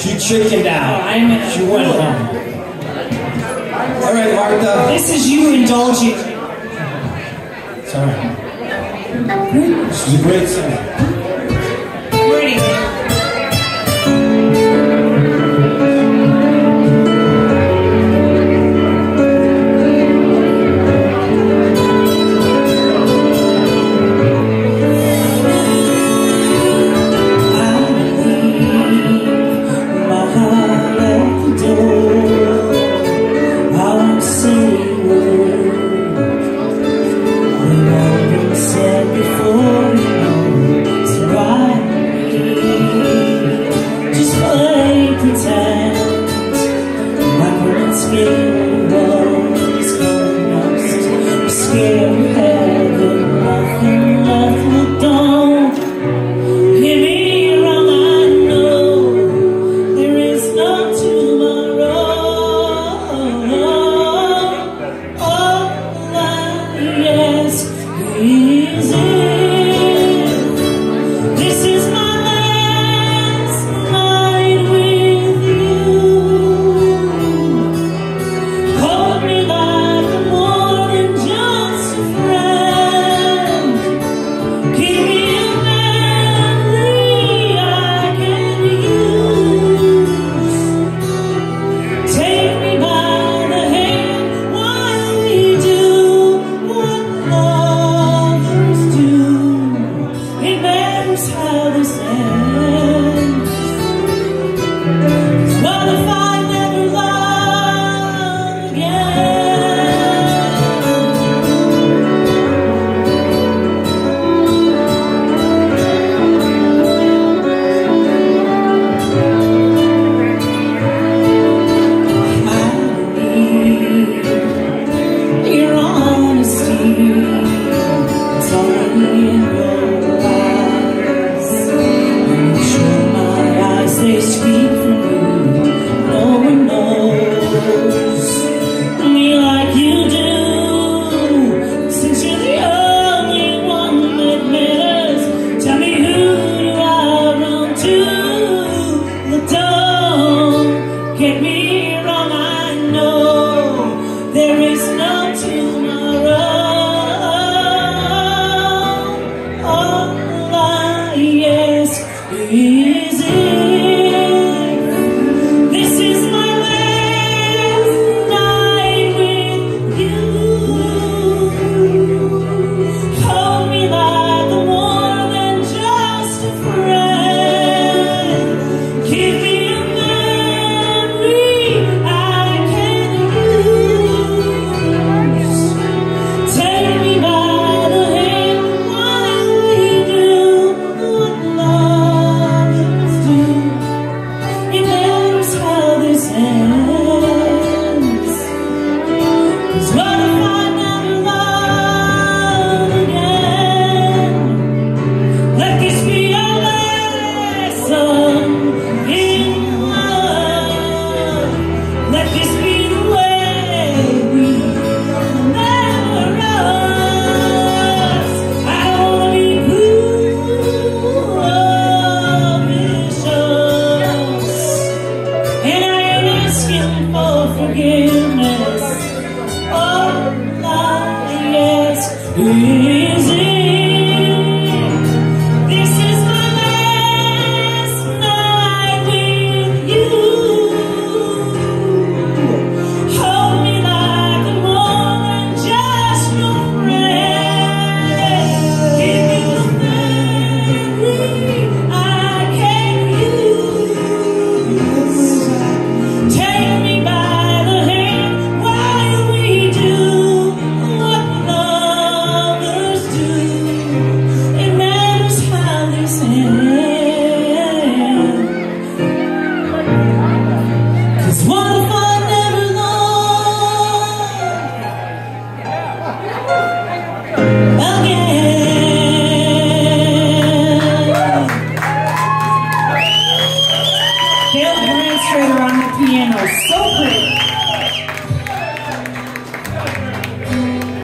She chickened out. I'm- she went home. All right, Martha. This is you indulging. Sorry. She's a great singer. Ready. for forgiveness. Oh, love, yes, easy. piano so pretty.